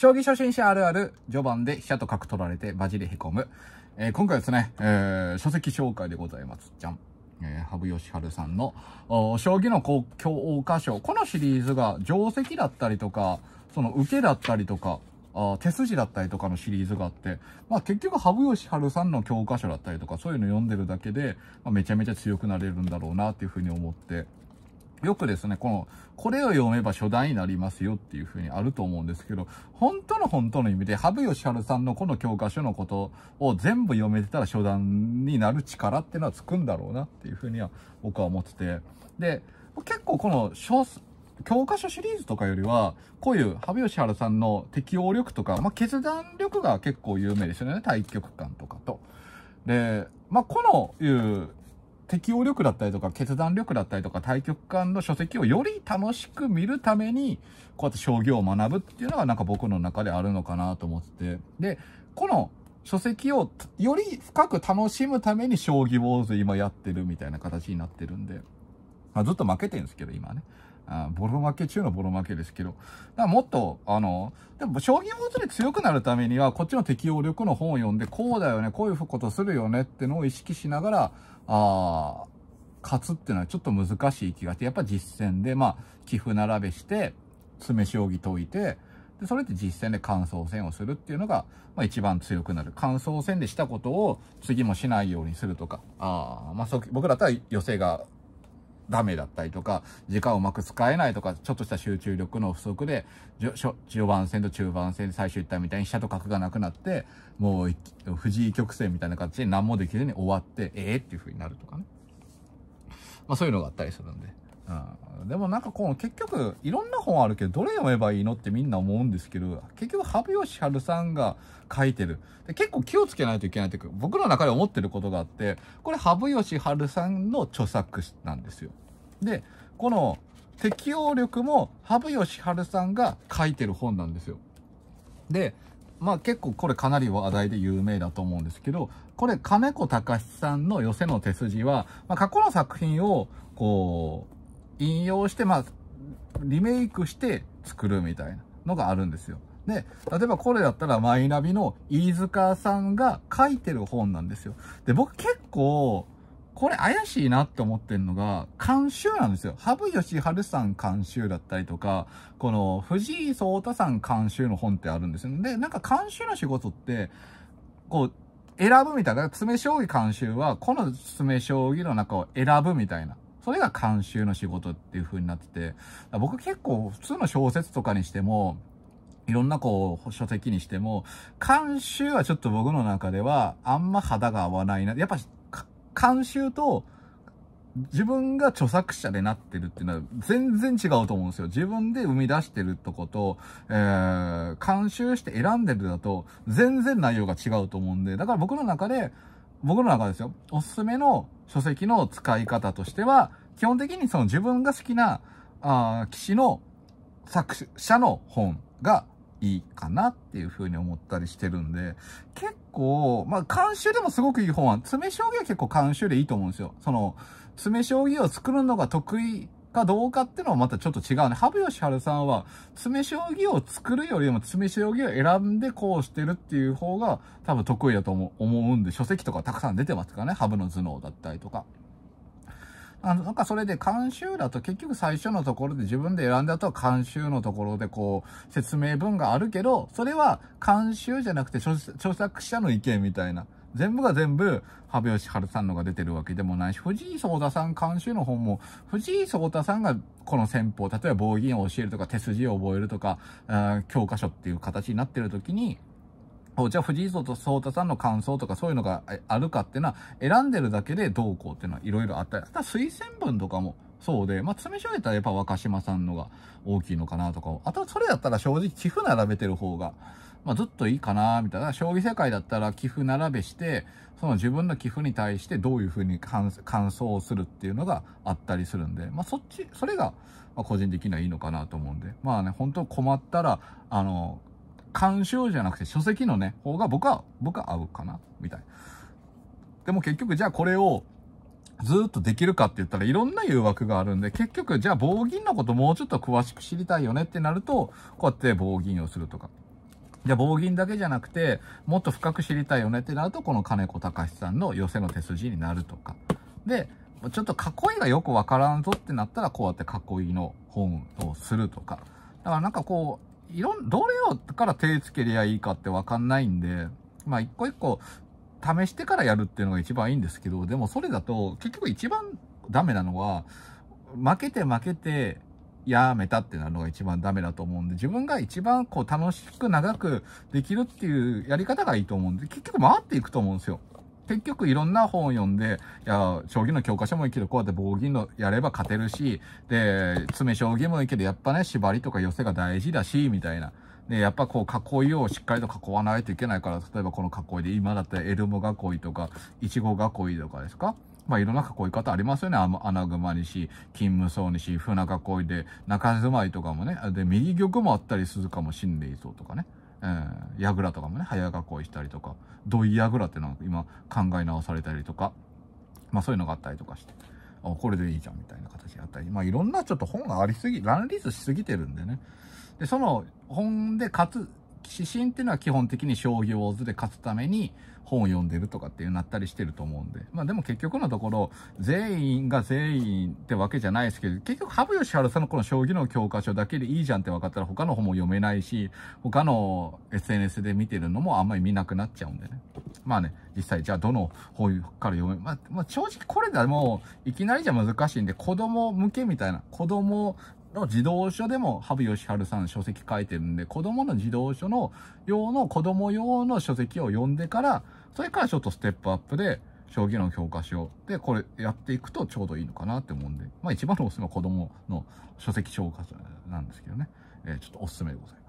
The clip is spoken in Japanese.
将棋初心者あるある、序盤で飛車と角取られてバジで凹む。えー、今回ですね、えー、書籍紹介でございます。じゃん。えー、羽生善治さんの、将棋の教科書。このシリーズが定石だったりとか、その受けだったりとか、あ手筋だったりとかのシリーズがあって、まあ結局、羽生善治さんの教科書だったりとか、そういうの読んでるだけで、まあ、めちゃめちゃ強くなれるんだろうなっていうふうに思って、よくですね、この、これを読めば初段になりますよっていう風にあると思うんですけど、本当の本当の意味で、羽生善治さんのこの教科書のことを全部読めてたら初段になる力っていうのはつくんだろうなっていう風には僕は思ってて。で、結構この書、教科書シリーズとかよりは、こういう羽生善治さんの適応力とか、まあ、決断力が結構有名ですよね。対局観とかと。で、まあ、このいう適応力だったりとか決断力だったりとか対局観の書籍をより楽しく見るためにこうやって将棋を学ぶっていうのがなんか僕の中であるのかなと思ってて。でこの書籍をより深く楽しむために将棋ウォーズ今やってるみたいな形になってるんで、まあ、ずっと負けてるんですけど今ね。あボロ負け中のボロ負けですけど、だからもっと、あの、でも、将棋ウォーズで強くなるためには、こっちの適応力の本を読んで、こうだよね、こういうことするよねってのを意識しながら、あ勝つっていうのはちょっと難しい気がして、やっぱ実戦で、まあ、寄付並べして、詰将棋解いて、で、それって実戦で感想戦をするっていうのが、まあ一番強くなる。感想戦でしたことを次もしないようにするとか、ああ、まあ、僕だったら寄せがダメだったりとか、時間をうまく使えないとか、ちょっとした集中力の不足で、序盤戦と中盤戦で最初言ったみたいに飛車と角がなくなって、もう藤井曲線みたいな形で何もできずに終わって、ええー、っていう風になるとかね。まあそういうのがあったりするんで。うん、でもなんかこの結局いろんな本あるけどどれ読めばいいのってみんな思うんですけど結局羽生善治さんが書いてるで結構気をつけないといけないっていうか僕の中で思ってることがあってこれ羽生善治さんの著作なんですよでこの適応力も羽生善治さんが書いてる本なんですよでまあ結構これかなり話題で有名だと思うんですけど、これ金子隆さんの寄せの手筋は、まあ、過去の作品をこう、引用して、まあ、リメイクして作るみたいなのがあるんですよ。で、例えばこれだったらマイナビの飯塚さんが書いてる本なんですよ。で、僕結構、これ怪しいなって思ってるのが、監修なんですよ。羽生善治さん監修だったりとか、この藤井聡太さん監修の本ってあるんですよ。で、なんか監修の仕事って、こう、選ぶみたいな。詰将棋監修は、この詰将棋の中を選ぶみたいな。それが監修の仕事っていう風になってて、僕結構普通の小説とかにしても、いろんなこう、書籍にしても、監修はちょっと僕の中ではあんま肌が合わないな。やっぱ、監修と自分が著作者でなってるっていうのは全然違うと思うんですよ。自分で生み出してるとこと、えー、監修して選んでるだと全然内容が違うと思うんで、だから僕の中で、僕の中ですよ、おすすめの書籍の使い方としては、基本的にその自分が好きな、あ騎士の作者の本がいいかなっていうふうに思ったりしてるんで、結構、まあ、監修でもすごくいい本は、詰将棋は結構監修でいいと思うんですよ。その、詰将棋を作るのが得意かどうかっていうのはまたちょっと違うね。羽生善治さんは、詰将棋を作るよりも詰将棋を選んでこうしてるっていう方が多分得意だと思うんで、書籍とかたくさん出てますからね。羽生の頭脳だったりとか。あの、なんかそれで監修だと結局最初のところで自分で選んだと監修のところでこう説明文があるけど、それは監修じゃなくて著作者の意見みたいな。全部が全部、羽生善治さんのが出てるわけでもないし、藤井聡太さん監修の本も、藤井聡太さんがこの戦法、例えば棒銀を教えるとか手筋を覚えるとか、教科書っていう形になってる時に、じゃあ藤井聡太さんの感想とかそういうのがあるかっていうのは、選んでるだけでどうこうっていうのはいろいろあったり、ただ推薦文とかもそうで、まあ、詰め将棋ったらやっぱ若島さんのが大きいのかなとか、あとそれだったら正直寄付並べてる方が、まあ、ずっといいかな、みたいな。将棋世界だったら寄付並べして、その自分の寄付に対してどういうふうに感想をするっていうのがあったりするんで、まあ、そっち、それが、個人的にはいいのかなと思うんで。まあね、本当困ったら、あの、鑑賞じゃなくて書籍のね、方が僕は、僕は合うかな、みたい。でも結局じゃあこれをずっとできるかって言ったらいろんな誘惑があるんで、結局じゃあ棒銀のこともうちょっと詳しく知りたいよねってなると、こうやって棒銀をするとか。じゃあ棒銀だけじゃなくて、もっと深く知りたいよねってなると、この金子隆さんの寄せの手筋になるとか。で、ちょっと囲いがよくわからんぞってなったら、こうやって囲いの本をするとか。だからなんかこう、いろん、どれをから手つけりゃいいかってわかんないんで、まあ一個一個試してからやるっていうのが一番いいんですけど、でもそれだと結局一番ダメなのは、負けて負けてやめたってなるのが一番ダメだと思うんで、自分が一番こう楽しく長くできるっていうやり方がいいと思うんで、結局回っていくと思うんですよ。結局いろんな本を読んで、いや、将棋の教科書もいいけど、こうやって棒銀のやれば勝てるし、で、詰将棋もいいけど、やっぱね、縛りとか寄せが大事だし、みたいな。で、やっぱこう囲いをしっかりと囲わないといけないから、例えばこの囲いで今だったらエルモ囲いとか、イチゴ囲いとかですか？まあいろんな囲い方ありますよね。穴熊にし、金無双にし、船囲いで、中住まいとかもね。で、右玉もあったりするかもしんねえぞとかね。えー、櫓とかもね、早囲いしたりとか、土井櫓っていうのは今考え直されたりとか、まあそういうのがあったりとかして、あ、これでいいじゃんみたいな形であったり、まあいろんなちょっと本がありすぎ、乱立しすぎてるんでね。で、その本で勝つ、指針っていうのは基本的に将棋を図で勝つために本を読んでるとかっていうなったりしてると思うんで。まあでも結局のところ、全員が全員ってわけじゃないですけど、結局羽生善治さんのこの将棋の教科書だけでいいじゃんって分かったら他の本も読めないし、他の SNS で見てるのもあんまり見なくなっちゃうんでね。まあね、実際じゃあどの本から読め、まあ、まあ、正直これでもういきなりじゃ難しいんで、子供向けみたいな、子供の児童書でも羽生善治さん書籍書いてるんで、子供の児童書の用の。子供用の書籍を読んでから、それからちょっとステップアップで、将棋の教科書。でこれやっていくとちょうどいいのかなって思うんで、まあ一番のおすすめは子供の書籍紹介なんですけどね、えー、ちょっとおすすめでございます。